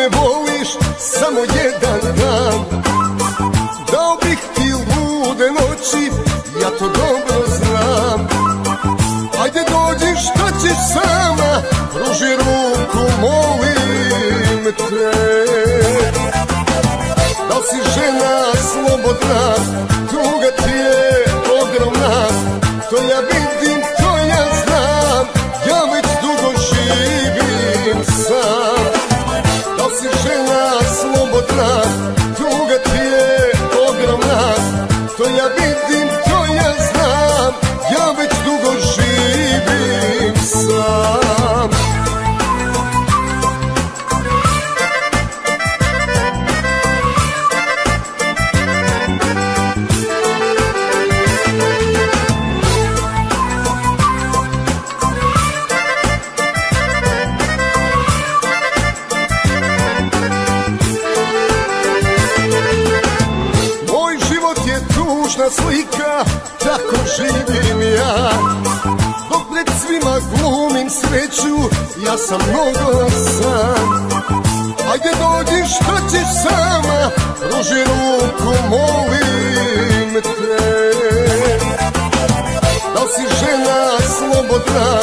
me voliš samo jedan dan. Dao bih ti lude noći, ja to dobro znam. Ajde dođi šta ćeš sama, pruži ruku molim te. Da li si žena slobodna, druga ti je ogromna, to ja vidim si žena slobodna, tužna slika, tako živim ja. Dok pred svima glumim sreću, ja sam mnogo sam. Ajde dođi šta ćeš sama, pruži ruku, molim te. Da si žena slobodna,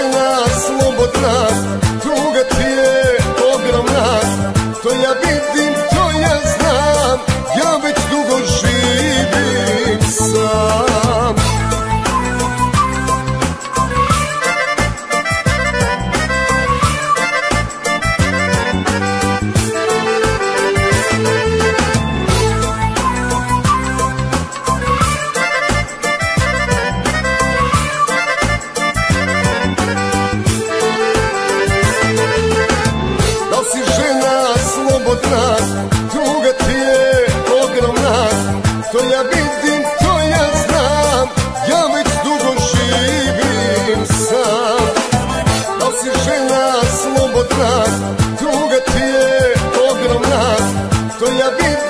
žena slobodna, nas, druga ti je ogromna To ja vidim, to ja znam, ja već dugo živim sam. Da si žena slobodna, druga ti je ogromna To ja vidim